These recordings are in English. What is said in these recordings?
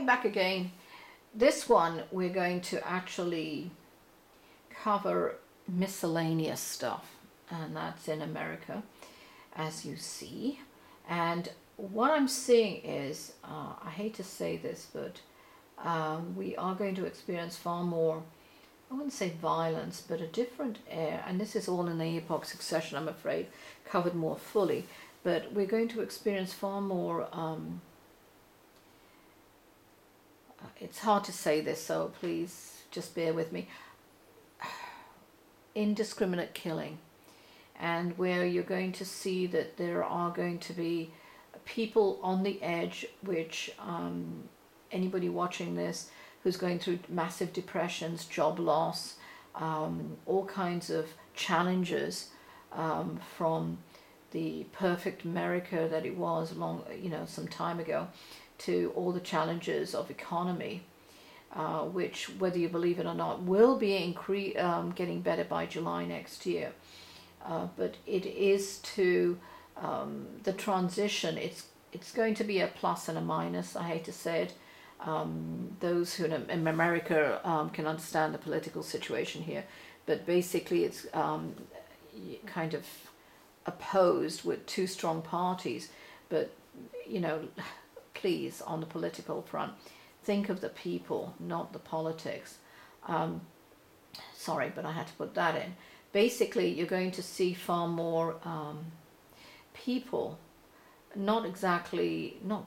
Hi, back again. This one we're going to actually cover miscellaneous stuff, and that's in America, as you see. And what I'm seeing is, uh, I hate to say this, but um, we are going to experience far more, I wouldn't say violence, but a different air. And this is all in the epoch succession, I'm afraid, covered more fully. But we're going to experience far more. Um, it's hard to say this, so please just bear with me. Indiscriminate killing, and where you're going to see that there are going to be people on the edge, which um, anybody watching this who's going through massive depressions, job loss, um, all kinds of challenges um, from the perfect America that it was long, you know, some time ago, to all the challenges of economy, uh, which, whether you believe it or not, will be incre- um, getting better by July next year. Uh, but it is to um, the transition. It's it's going to be a plus and a minus. I hate to say it. Um, those who in America um, can understand the political situation here, but basically it's um, kind of opposed with two strong parties. But you know, please, on the political front, think of the people, not the politics. Um, sorry, but I had to put that in. Basically, you're going to see far more um, people, not exactly, not,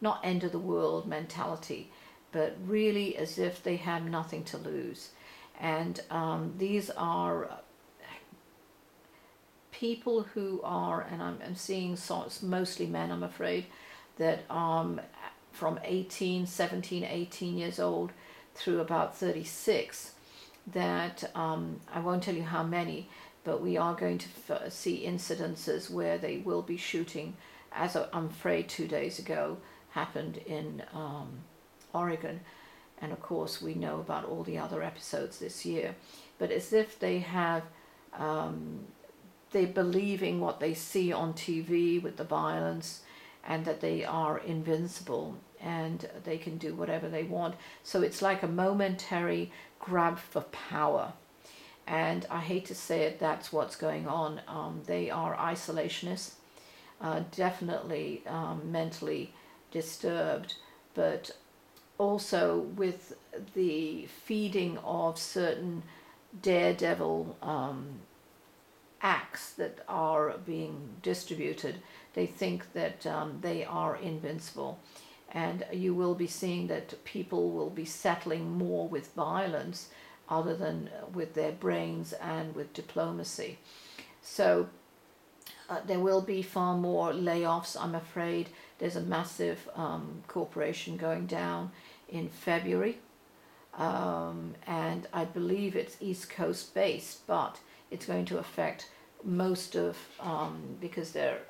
not end of the world mentality, but really as if they have nothing to lose. And um, these are people who are, and I'm, I'm seeing so, mostly men, I'm afraid, that um, from 18, 17, 18 years old through about 36, that um, I won't tell you how many, but we are going to f- see incidences where they will be shooting, as I'm afraid two days ago happened in um, Oregon. And of course, we know about all the other episodes this year. But as if they have, um, they're believing what they see on TV with the violence and that they are invincible and they can do whatever they want. So it's like a momentary grab for power. And I hate to say it, that's what's going on. Um, they are isolationists, uh, definitely um, mentally disturbed, but also with the feeding of certain daredevil um, acts that are being distributed they think that um, they are invincible. And you will be seeing that people will be settling more with violence other than with their brains and with diplomacy. So uh, there will be far more layoffs, I'm afraid. There's a massive um, corporation going down in February. Um, and I believe it's East Coast based, but it's going to affect most of, um, because they're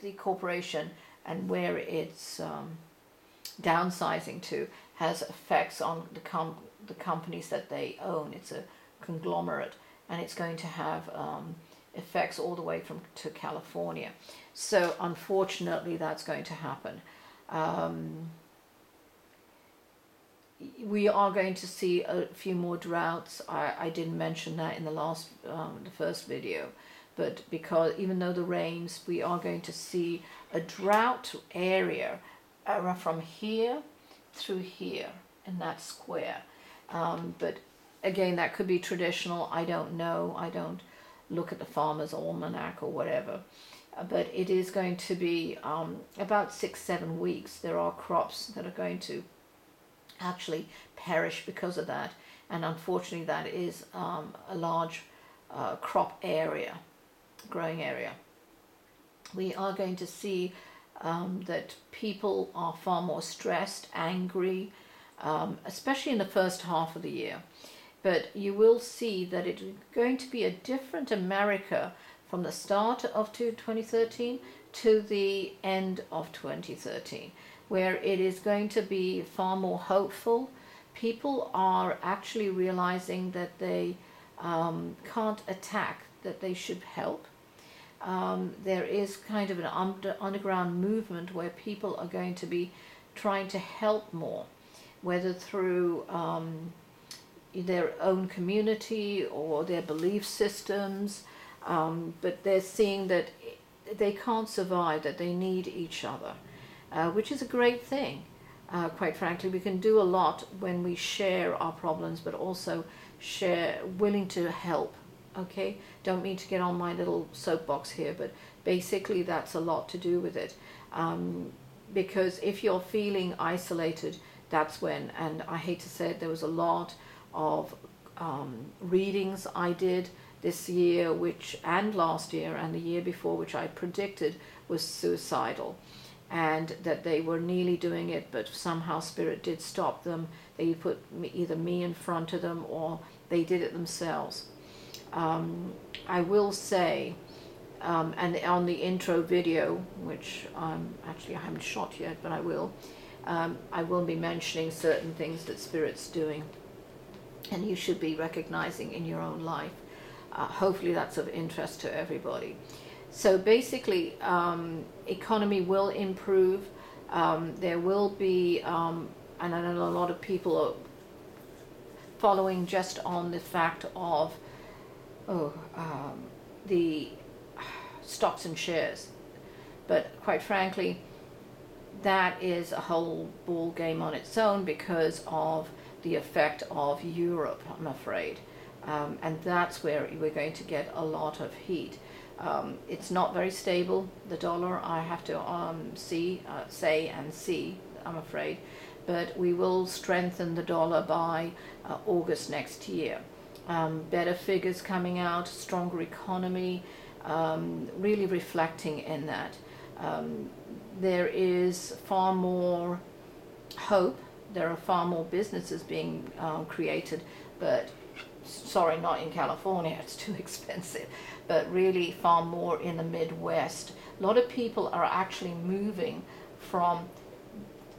the corporation and where it's um, downsizing to has effects on the com- the companies that they own. It's a conglomerate, and it's going to have um, effects all the way from to California. So unfortunately, that's going to happen. Um, we are going to see a few more droughts. I, I didn't mention that in the last um, the first video but because even though the rains, we are going to see a drought area uh, from here through here in that square. Um, but again, that could be traditional. I don't know. I don't look at the farmer's almanac or whatever. Uh, but it is going to be um, about six, seven weeks. There are crops that are going to actually perish because of that. And unfortunately, that is um, a large uh, crop area growing area. We are going to see um, that people are far more stressed, angry, um, especially in the first half of the year. But you will see that it's going to be a different America from the start of 2013 to the end of 2013, where it is going to be far more hopeful. People are actually realizing that they um, can't attack, that they should help. Um, there is kind of an under, underground movement where people are going to be trying to help more, whether through um, their own community or their belief systems, um, but they're seeing that they can't survive, that they need each other, uh, which is a great thing. Uh, quite frankly, we can do a lot when we share our problems, but also share, willing to help. Okay, don't mean to get on my little soapbox here, but basically that's a lot to do with it. Um, because if you're feeling isolated, that's when, and I hate to say it, there was a lot of um, readings I did this year, which and last year and the year before, which I predicted was suicidal, and that they were nearly doing it, but somehow spirit did stop them. They put me, either me in front of them or they did it themselves. Um, I will say, um, and on the intro video, which um, actually I haven't shot yet, but I will. Um, I will be mentioning certain things that spirit's doing, and you should be recognizing in your own life. Uh, hopefully that's of interest to everybody. So basically, um, economy will improve. Um, there will be, um, and I know a lot of people are following just on the fact of, oh, um, the stocks and shares. But quite frankly, that is a whole ball game on its own because of the effect of Europe, I'm afraid. Um, and that's where we're going to get a lot of heat. Um, it's not very stable, the dollar, I have to um, see, uh, say and see, I'm afraid, but we will strengthen the dollar by uh, August next year. Um, better figures coming out, stronger economy, um, really reflecting in that. Um, there is far more hope, there are far more businesses being um, created, but sorry, not in California, it's too expensive, but really far more in the Midwest. A lot of people are actually moving from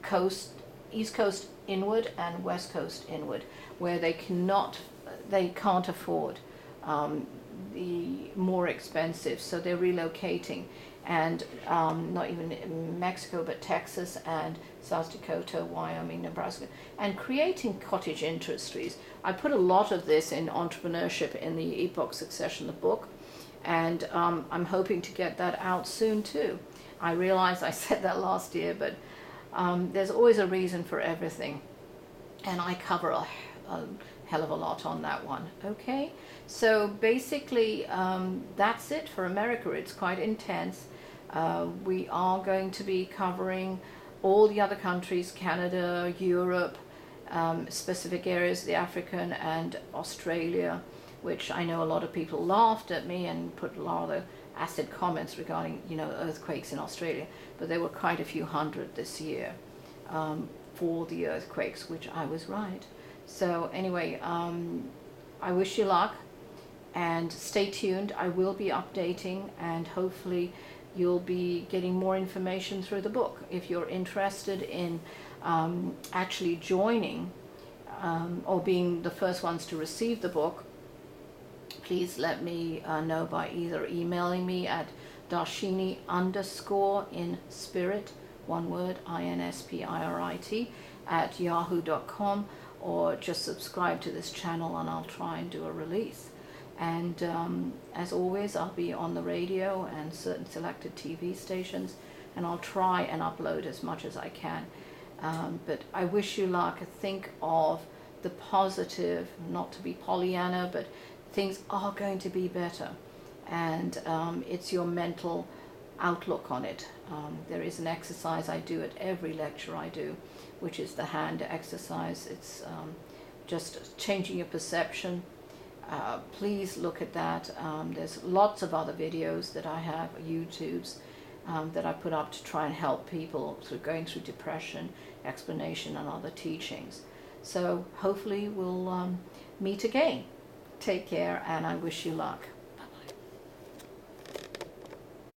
coast, East Coast inward and West Coast inward, where they cannot, they can't afford um, the more expensive, so they're relocating. And um, not even Mexico, but Texas and South Dakota, Wyoming, Nebraska, and creating cottage industries. I put a lot of this in entrepreneurship in the Epoch Succession, the book, and um, I'm hoping to get that out soon too. I realize I said that last year, but um, there's always a reason for everything, and I cover a, a hell of a lot on that one. Okay, so basically um, that's it for America. It's quite intense. Uh, we are going to be covering all the other countries, Canada, Europe, um, specific areas, the African and Australia, which I know a lot of people laughed at me and put a lot of acid comments regarding, you know, earthquakes in Australia, but there were quite a few hundred this year um, for the earthquakes, which I was right. So anyway, um, I wish you luck and stay tuned. I will be updating and hopefully you'll be getting more information through the book. If you're interested in um, actually joining um, or being the first ones to receive the book, please let me uh, know by either emailing me at darshini underscore in spirit, one word, I-N-S-P-I-R-I-T, at yahoo.com or just subscribe to this channel and I'll try and do a release. And um, as always, I'll be on the radio and certain selected TV stations, and I'll try and upload as much as I can. Um, but I wish you luck. Think of the positive, not to be Pollyanna, but things are going to be better. And um, it's your mental outlook on it. Um, there is an exercise I do at every lecture I do, which is the hand exercise. It's um, just changing your perception. Uh, please look at that. Um, there's lots of other videos that I have, YouTubes, um, that I put up to try and help people through going through depression, explanation, and other teachings. So hopefully we'll um, meet again. Take care, and I wish you luck.